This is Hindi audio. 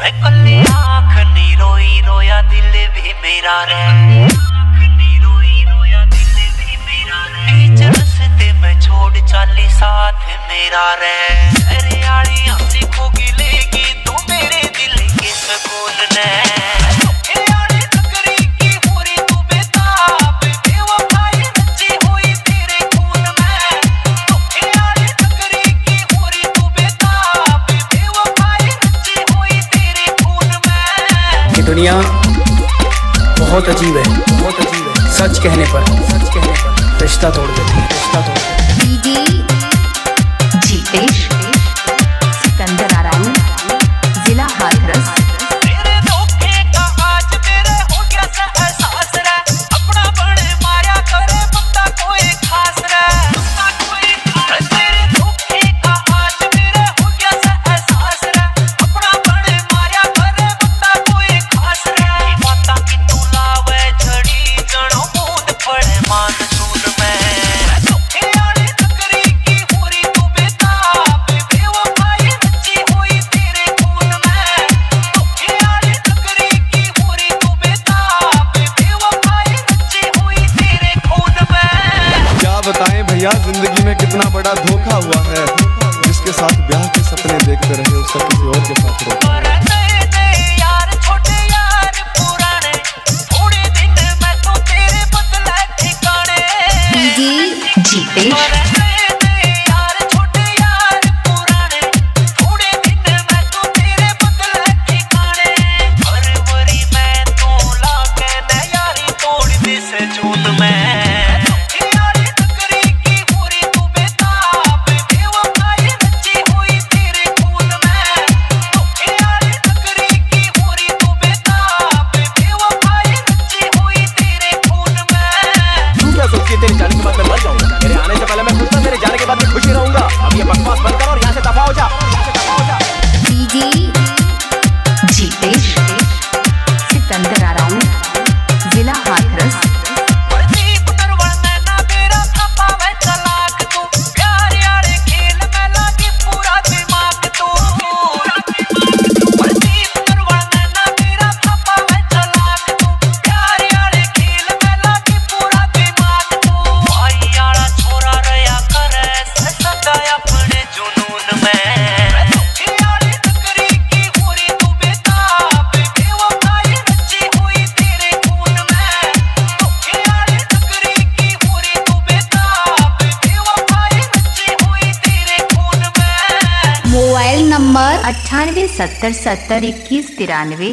ਓਏ ਕੱਲੀ ਅੱਖ ਨੀ ਰੋਈ ਰੋਇਆ ਦਿਲ ਵੀ ਮੇਰਾ ਰਹਿ बीच रस्ते में छोड़ चाली साथ मेरा रे दुनिया बहुत अजीब है, बहुत अजीब है। सच कहने पर, सच कहने पर। रिश्ता तोड़ देती है, रिश्ता तोड़ देती है। भैया ज़िंदगी में कितना बड़ा धोखा हुआ है। जिसके साथ ब्याह के सपने देखते रहे, उसका किसी और के साथ रहे मोबाइल नंबर अट्ठानवे सत्तर सत्तर इक्कीस तिरानवे